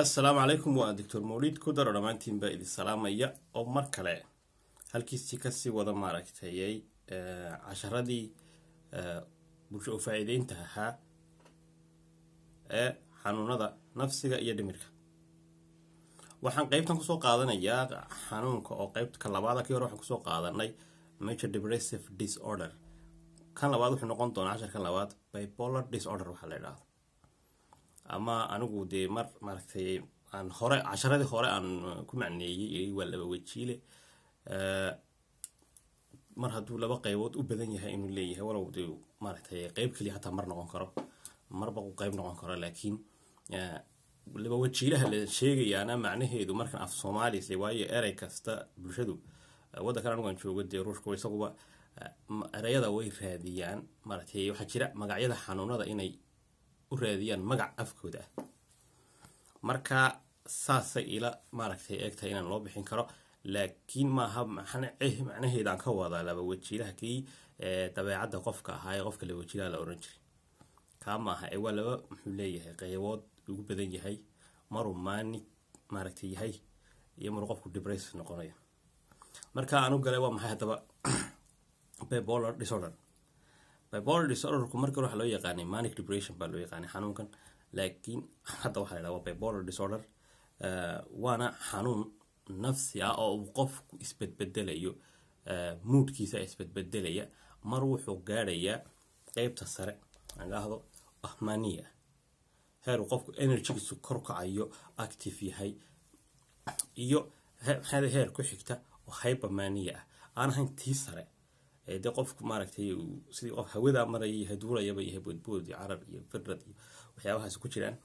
assalaamu calaykum waa doctor mawlid ku daro dhammaantiin baa idin salaamaya oo mar kale halkiisii ka sii wada maaragtayay casharadii bulsho u faa-iideynta ahaa ee xanuunada nafsiga iyo dhimirka. Waxaan qeybtan ku soo qaadanayaa xanuunka oo qeybka labaada kii hore waxaan ku soo qaadanay major depressive disorder. Kan labaad wuxuu noqon doonaa casharkan labaad bipolar disorder waxaa la idhaahdo ama anigu dee mar maaragtay aan hore casharadii hore aan ku macneeyey waa laba wajiile mar hadduu laba qeybood u badan yahay inuu leeyahay walow dee maaragtay qeyb keliya hataa mar noqon karo. Marba u qeyb noqon karo laakiin laba wajiilaha la sheegayaana macnaheedu markan af soomaalise waayo erey kasta bulshadu waddankan anigu aan joogo dee ruushku isaguba ereyada way raadiyaan. Maaragtay waxaa jira magacyada xanuunada inay u raadiyaan magac afkooda. Ah marka saasay ila maaragtay eegtahay inaan loo bixin karo laakiin maaha macnaheedaan ka wadaa laba wajiilaha kii dabeecadda qofka ahaa ee qofka laba wajiilaha la oran jiray. Kaa maaha ee waa laba muxuu leeyahay qeybood ugu badan yahay maruu maanig maaragtay yahay iyo maruu qofku debress noqonayo. Marka aanu galay waa maxay haddaba? Bipolar disorder bipolar disorderku marka waxaa loo yaqaanay manic depression baa loo yaqaanay xanuunkan. Laakiin hadda waxaa la yidhaha waa bipolar disorder waana xanuun nafsi ah oo uu qofku isbedbedelayo moodkiisa isbedbedelaya. Mar wuxuu gaadhayaa qeybta sare adhaahdo ahmaniya heeruu qofku energygiisu kor kacayo active yahay iyo heer ku xigta oo hybermania ah. Aan ahayn tii sare dee qofku maaragtay sidii qof hawada maraya yahay yahay boodbood iyo carar iyo firad iyo waxyaabahaas ku jiraan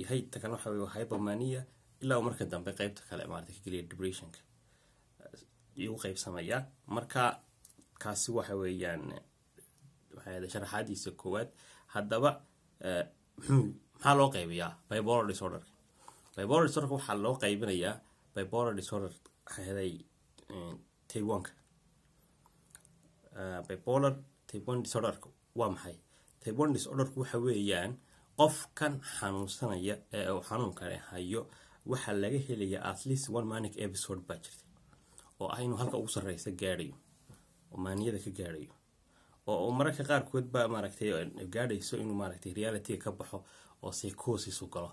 yahay takan waxa wey hybermania ilaa uu marka dambe qeybta kale maarata ka geliya depressionka igu qeybsamaya marka kaasi waxa weeyaan waxaa sharaxaadiisa koowaad haddaba maxaa loo qeybiyaa bipolar disorder. Bipolar disorder waxaa loo qeybinayaa bipolar disorder haday taiwanka bipolar taiwan disorderka waa maxay? Taiwan disorderku waxa weeyaan qofkan xanuunsanaya ee uu xanuunkani hayo waxaa laga helayaa at least one manic episode baa jirta. Oo ah inuu halka ugu sarreysa gaadhayo oo maaniyada ka gaadhayo. Oo mararka qaarkood baa maaragtay gaadhayso inuu maaragtay realityga ka baxo oo psychosis u galo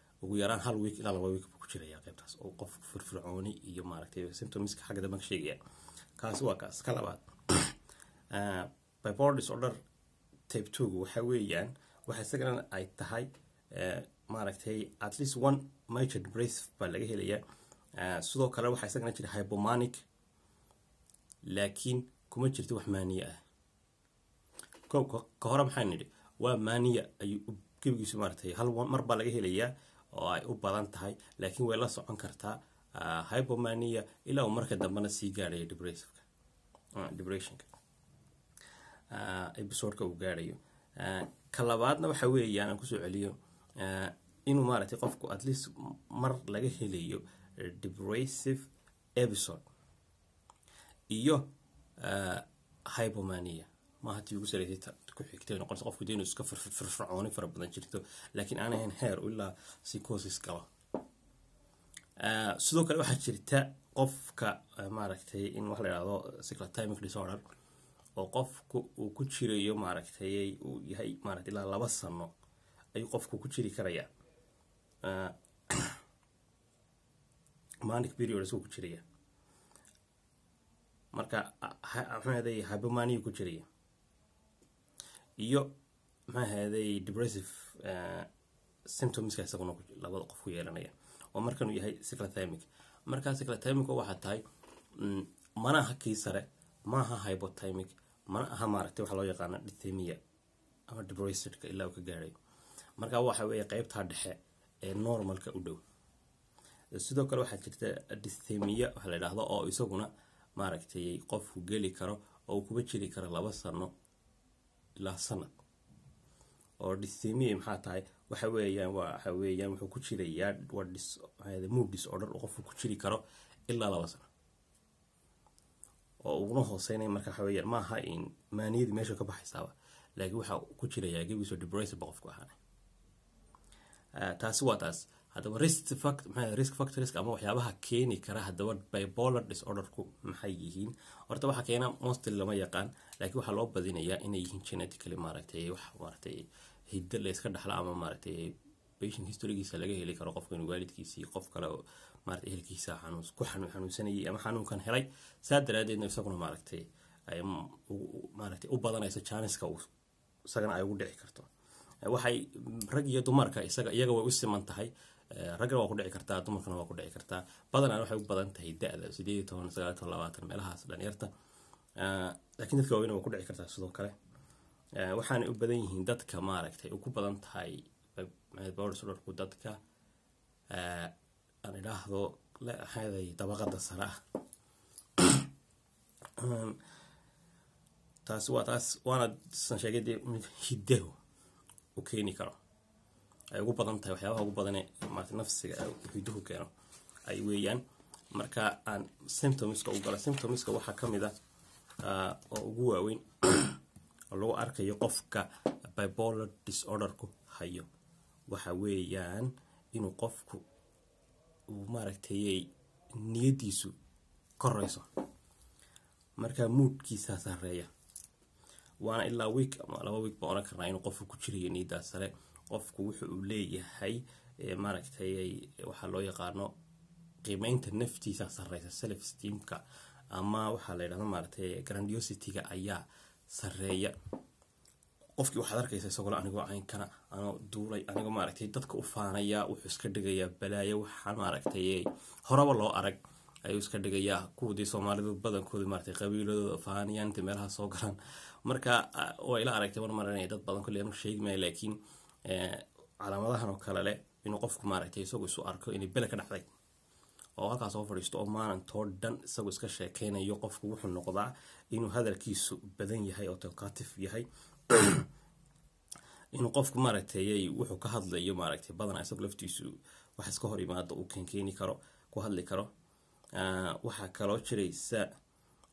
ugu yaraan hal week ilaa laba week buu ku jiraya qaybtaas. Oo qof firfircooni iyo maaragtay symptomska xagga dambe ka sheegaya. Kaasi waa kaas. Ka labaad bipolar disorder type two waxa weeyaan waxa isagana ay tahay maaragtay at least one major depressive baa laga helayaa. Sidoo kale waxaa isagana jira hypomanic laakiin kuma jirto wax maaniya ah. Ka hore maxaa nidhi? Waa maaniya ayuu gebigiisu maaratay hal mar baa laga helayaa oo ay u badan tahay laakiin way la socon kartaa hypomania ilaa uu marka dambena sii gaadhayo depressionka episodeka uu gaadhayo. Ka labaadna waxa weeyaan aan ku soo celiyo inuu maaragtay qofku at least mar laga helayo depressive episode iyo hypomania. Maaha tii ugu sareysay ku sidoo kale waxaa jirta qofka maaragtay in wax la yidhahdo cyclotimic disorder oo qofku uu ku jirayo maaragtay uu yahay maaragtay ilaa laba sano ayuu qofku ku jiri karayaa manic period isagoo ku jiraya marka maxaahaday hypomania ku jiraya iyo maxaahaday depressive symptomska isaguna labada qof ku yeelanaya. Oo markanuu yahay cyclothymic markaa cyclothymic waxaa tahay mana aha kii sare maaha hypothymic mana aha maaragtay waxaa loo yaqaana dithemia ama depressedka ilaa uu ka gaadhayo marka waxa weeye qeybtaa dhexe ee normalka u dhow. Sidoo kale waxaa jirta dysthemia waxa la yidhaahdo oo isaguna maaragtay qofku geli karo oo uu kuba jiri karo laba sano ilaa sanad oo dysthemia maxaa tahay? Waxa weeyaan waxa weeyaan wuxuu ku jirayaa mood disorder qofku ku jiri karo ilaa laba sano. Oo uguna hooseynaya marka waxa weeyaan maaha in maaniyadii meesha ka baxaysaaba laakiin waxa ku jirayaa gebigiisoo depressive ba qofku ahaanay. Taasi waa taas haddaba risk factors ama waxyaabaha keeni kara haddaba bipolar disorderku maxay yihiin? Horta waxaa keena mostly lama yaqaan laakiin waxaa loo badinayaa inay yihiin genetically maaragtay wax maaragtay hiddo la iska dhaxla ama maaragtay patient historygiisa laga heli karo qofka waalidkiisii qof kale oo maaragtay ehelkiisa xanuun ku xanuun xanuunsanayay ama xanuunkan helay. Saa daraadeedna isaguna maaragtay ay maaragtay u badanayso janiska uu isagana ay ugu dhici karto. Waxay rag iyo dumarka isaga iyaga way u siman tahay raggana waa ku dhici kartaa dumarkana waa ku dhici kartaa. Badanaa waxay u badan tahay da-da sideed iyo toban sagaal iyo toban labaatan meelahaas dhalinyarta laakiin dadka waaweyna waa ku dhici kartaa sidoo kale. Waxaanay u badan yihiin dadka maaragtay ku badan tahay bordsodorku dadka. Aan idhaahdo leahaday dabaqada sare ah. Taasi waa taas waana san sheegay dee hiddahu u keeni karo ay ugu badan tahay waxyaabaha ugu badane maarata nafsiga hidduhu keeno ay weeyaan. Marka aan symptomska u gala symptomska waxaa ka mid ah oo ugu waaweyn oo lagu arkayo qofka bipolar disorderku hayo. Waxa weeyaan inuu qofku uu maaragtay niyadiisu korayso marka muudkiisaa sareeya waana ilaa week ama laba week baan oran karnaa inuu qofku ku jirayo niyaddaa sare qofku wuxa uu leeyahay maaragtay waxaa loo yaqaano qiimeynta naftiisa sareysa self steamka ama waxaa la yidhahda maaragtay grandiosity-ga ayaa sareeya qofkii waxaad arkaysa isagoo anigoo caynkana anoo duulay anigoo maaragtay dadka u faanaya wuxuu iska dhigayaa balaayo waxaa maaragtay horaba loo arag ayuu iska dhigayaa. Kuwadii soomaalidu badankooda maaragtay qabiiladooda faaniyaan inta meelaha soo galaan. Marka waa ila aragtay mar marinaya dad badan kulli anu laakiin calaamadahan oo kale leh inuu qofku maaragtay isagu isu arko inay bele ka dhacday. Oo halkaas soo fadhiisto oo maalintoo dhan isagu iska sheekeynayo qofku wuxuu noqdaa inuu hadalkiisu badan yahay oo talkatif yahay. Inuu qofku maaragtay wuxuu ka hadlayo maaragtay badanaa isagu laftiisu wax iska hor yimaado uu keenkeeni karo ku hadli karo. Waxaa kaloo jiraysa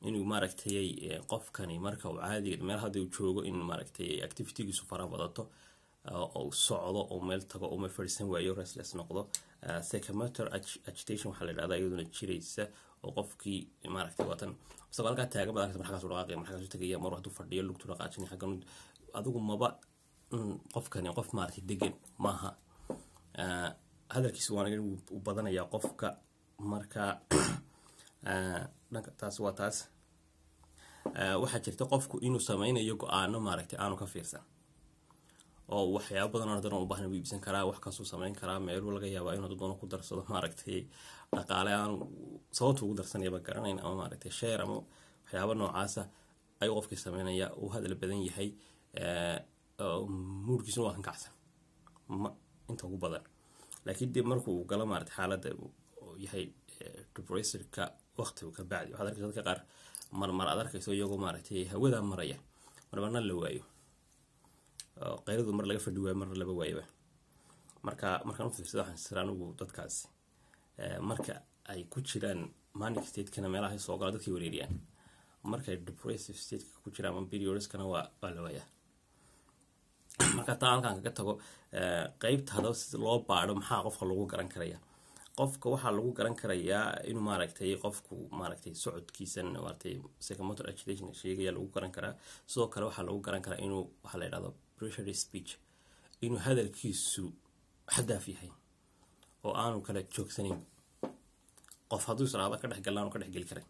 inuu maaragtay qofkani marka uu caadiga meel hadda uu joogo in maaragtay activitygiisu fara badato oo socdo oo meel tago oo meel fadhiisan waayo restless noqdo. Psychomotor agitation waxaa la yidhahda iyaduna jiraysa oo qofkii maaragtay waatan isagoo halkaa taagan badan markaas u dhaqaaqaya markaas u tegaya mar hadduu fadhiyo lugtu dhaqaajinaya xaggan adigu maba qofkani qof maaragtay degan maaha. Hadalkiisu waana u badanayaa qofka marka dhanka taas waa taas. Waxaa jirta qofku inuu sameynayo go'aano maaragtay aanu ka fiirsan oo waxyaaba badan hadan u baahna iibsan karaa wax sameyn karaa meeluu laga yaabaa inuu doono ku darsado maaragtay dhaqaale aanu sababta ugu darsanayaba garanayn ama maaragtay sheer ama waxyaaba noocaasa ayuu qofkii sameynaya uu hadal badan yahay muurkiisuna waa kan ma inta ugu badan. Laakiin dib markuu galo maaragtay xaaladda yahay depressorka waqtigu ka bacdi. Waxaad arkaysa dadka qaar marmar aad arkayso iyagoo maaragtay hawada maraya marmarna la waayo qayradu mar laga fadhi waayo marna laba waayaba. Marka markaan u fiirsada waxaan sira anigu dadkaasi. Marka ay ku jiraan manic statekana meelaha soo gala dadkay wareeriyaan. Markay depressive stateka ku jiraan ama periodskana waa la waayaa. Marka taa halkaan kaga tago qeybta hadaba si loo baadho maxaa qofka lagu garan karaya? Qofka waxaa lagu garan karayaa inuu maaragtay qofku maaragtay socodkiisan maaragtay psychomotor agitation sheegaya lagu garan karaa. Sidoo kale waxaa lagu garan karaa inuu waxaa la yidhahdo pressure speech inuu hadalkiisu xadaaf yahay oo aanu kala joogsanayn qof hadduu israado ka dhex galla aanu ka dhex geli karay.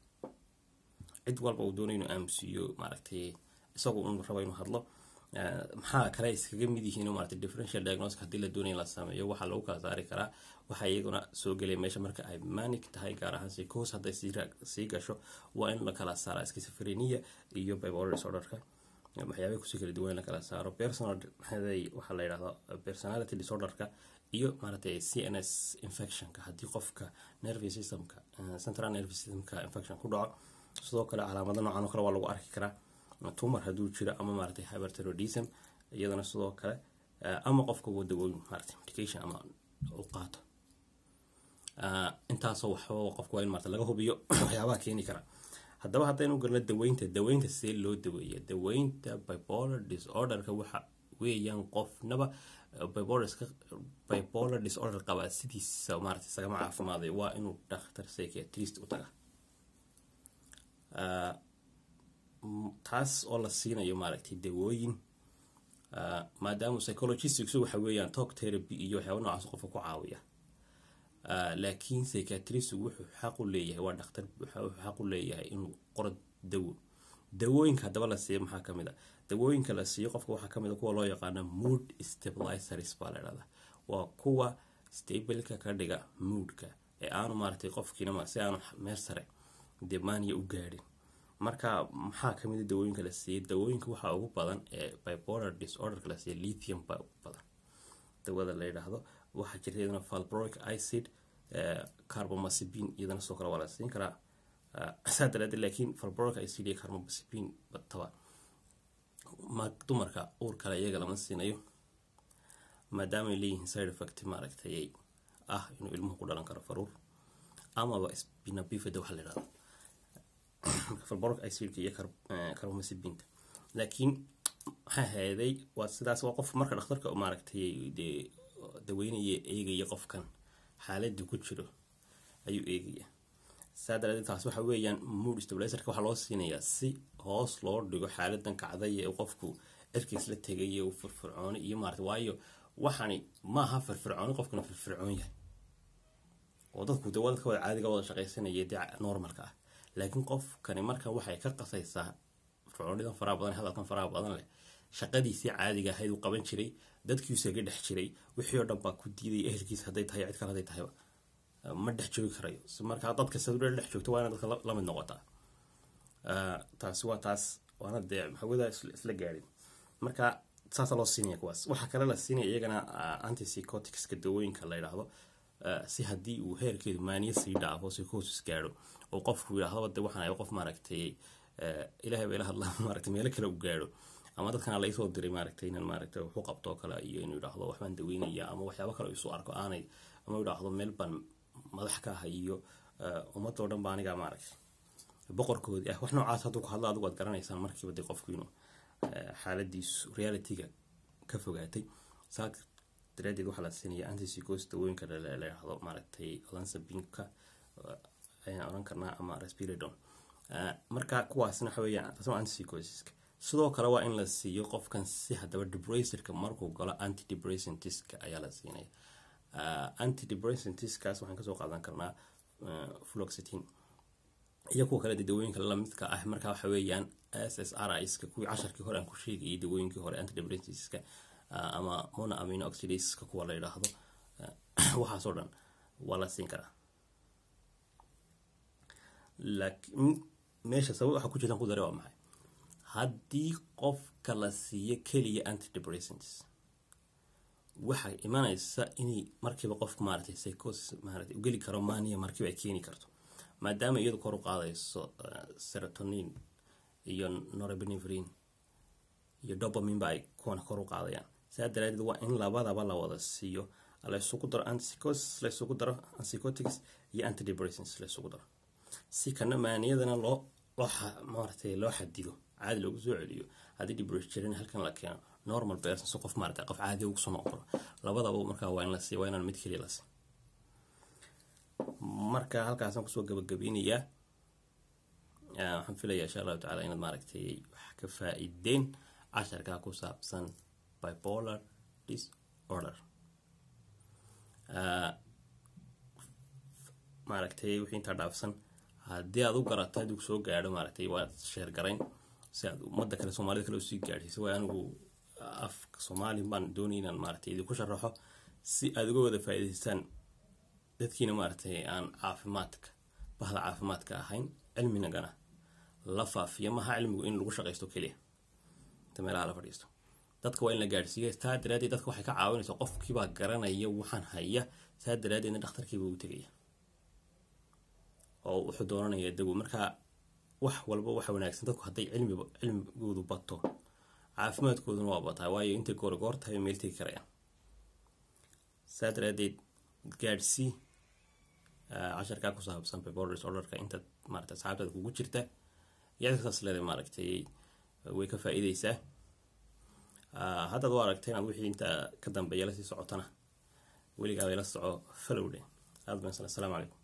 Cid walba uu doonayo inuu aamusiiyo maaragtay isagu un rabo inuu hadlo. Maxaa kale iskaga mid yihiin maaragtay differential diagnosis haddii la doonaya la sameeyo? Waxaa lagu kala saari karaa. Waxaa iyaguna soo gelaya meesha marka ay manic tahay gaar ahaan psychose hadday sii gasho waa in la kala saaraa schizophrenia iyo bipolar waxyaabay ku sii kala duwan la kala saaro. Personal personality disorderka iyo maaragtay c n s infectionka. Haddii qofka nervy systemka central nervy systemka infection ku dhaco sidoo kale calaamado noocan oo kale waa lagu arki karaa. Tumor hadduu jiro ama maaragtay hyperthyroidism iyadana sidoo kale ama qofka uu dawooyin maaragtay medication ama u qaato. Intaasoo waxba qofka waa in maarata laga hubiyo waxyaabaha keeni kara haddaba haddaynu galno daweynta daweynta see loo daweeya daweynta bipolar disorderka waxa weeyaan qofnaba bipolar disorder qabaa sidiisa maarata isagama caafimaaday waa inuu dhakhtar psychiatrist u taga taas oo la siinayo maaragtay dawooyin. Maadaama psychologistics waxa weeyaan talk therapy iyo waxyaaba noocaas qofka ku caawiya laakiin psychiatrist wuxuu xaq u leeyahay waa dhakhtar wuxuu xaq u leeyahay inuu qoro dawo dawooyinka haddaba la siiyo maxaa ka mid a dawooyinka la siiyo qofka waxaa ka mid a kuwa loo yaqaano mood stabilizers baa la dhahdaa waa kuwa stableka ka dhiga moodka ee aanu maaragtay qofkiina si aanu meel sare dee maaniya u gaadhin. Marka maxaa ka mid a dawooyinka la siiyey dawooyinka waxaa ugu badan ee bipolar disorderka la siiya lithium badan. Dawada la yidhaahdo waxaa jirta iyadana valbroic acid carbamazepin iyadana sidoo kale waa la siin karaa saa daraadeed laakiin valbroic acid iyo carbamazepin bataba ma dumarka uur kale iyaga lama siinayo maadaama ay leeyihiin side effect maaragtay ah inuu ilmuhu ku dhalan karo faruur amaba spinabifida waxa la yidhahdo valbroic acidka iyo carbamazepinta laakiin waxaa heeday waa sidaas waa qof marka dhakhtarka maaragtay daweynaya eegaya qofkan. Xaalada ku jiro ayuu eegaya. Saa daraadeed taas waxa weeyaan mood stabilizerka waxaa loo siinayaa si hoos loo dhigo xaaladan kacday ee qofku cirkiis la tegay uu firfircooni iyo maarata waayo waxani maaha firfircooni qofkuna firfircoon yahay. Oo dadku de dadka wada caadiga wada shaqaysanaya dee normalka ah. Laakiin qofkani markan waxay ka qasaysaa firfircoonidan faraha badan hadalkan faraha badan leh shaqadiisii caadiga ahayd uu qaban jiray dadkiisaga dhex jiray wixii oo dhan baa ku diiday ehelkiisa hadday tahay cid kale hadday tahayba ma dhex joogi karayo. Markaa dadka sadure dhex joogto waa dadka la noqotaa taasi waa taas waana dee hawada isla gaadhin. Marka saasa loo siinaya kuwaas. Waxaa kale la siinaya iyagana antipsychoticska dawooyinka la yidhaahdo si haddii uu heerkeedu maaniya sii dhaafo psychosis gaadho oo qofku yidhaahdo de waxaan qof maaragtay ilahay ba ila hadlaa maaragtay meelo kale u gaadho ama dadkana laysoo diray maaragtay inan maaragtay wuxuu qabtoo kale iyo inuu yidhaahdo waxbaan daweynaya ama waxyaabo kale isu arko aanay ama yidhaahdo meel baan madax ka ah iyo ummadoo dhan ba aniga maaragtay. Boqorkoodii ah wax noocaas hadduu ku hadlo adigu waad garanaysaan markiiba dee qofku inuu xaaladiisu realityga ka fogaatay. Saa daraadeed waxaa la siinaya antipsychos dawooyinka la maaragtay lansabinka ayaan oran karnaa ama respiradon marka kuwaasna waxa weeyaan taas waa antipsychosiska sidoo kale waa in la siiyo qofkan si haddaba debracerka markuu galo antidebracentiska ayaa la siinaya antidebracentiskaas waxaan ka soo qaadan karnaa fluoxetine. Iyo kuwa kale dawooyinka lamidka ah marka waxa weeyaan s s r iska kuwii casharkii hore aan ku sheegayay dawooyinkii hore antidebracentiska ama mona amino oxidaseska kuwa la yidhaahdo waxaasoo dhan waa la siin karaa. Meesha sabab waxa ku jirtaan ku waa maxay haddii qofka la siiyo keliya antidepressants waxay imanaysa inay markiiba qofka maaratay psychosis maaratay u geli karo mania markiiba ay keeni karto. Maadaama iyadu kor u qaadayso serotonin iyo norepinephrine iyo dopamine ba ay kuwan kor u qaadayaan. Saa daraadeed waa in labadaba la wada siiyo. La isugu daro antipsychosis la isugu daro antipsychotics iyo antidepressants la isugu daro. Si kana maaniyadana loo loo maaratay loo xadido caadi loogu soo celiyo. Haddii depression halkan la keeno normal person si qof maarata qof caadi ugu soo noqon labadaba markaa waa in la siiya waa inaan mid keliya la siiy marka halkaasaan ku soo gabagabeynayaa waxaan filayaa insha allahu tacala inaad maaragtay wax ka faa-ideen casharkaa ku saabsan bipolar disorder. Maaragtay wixii intaa dhaafsan. Haddii aad u garato adigu soo gaadho maaragtay waad sheer garayn si aad ummadda kale soomaalida kale u sii gaadhsiisa waa anigu afka soomaali baan doonay inaan maaragtay idinku sharaxo si aad uga wada faa-iidaystaan dadkiina maaragtay aan caafimaadka bahda caafimaadka ahayn cilminagana la faafiyo maha cilmigu in lagu shaqaysto keliya. Inta meelaha la fadhiisto. Dadka waa in la gaadhsiiya taa daraadeed dadka waxay ka caawinaysaa qofkiibaa garanaya waxaan haya saa daraadeedna dhakhtarkiiba u tegaya. Oo wuxuu doonanaya dawo marka wax walba waxa wanaagsan. Dadku hadday cilmigoodu bato caafimaadkooduna waa bataa waayo intay goorgoor tahay meel tegi karayaan. Saa daraadeed gaadhsii casharkaa ku saabsan paper disorderka intaad maarata asxaabtaada kugu jirta iyada saas leedahay maaragtay way ka faa-iideysaa. Haddaad u aragta inaad wixii inta ka dambeeya la sii socotana weligaa la soco falowdhe aad bansan assalaamu calaykum